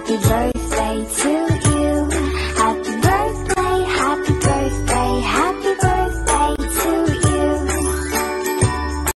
Happy birthday to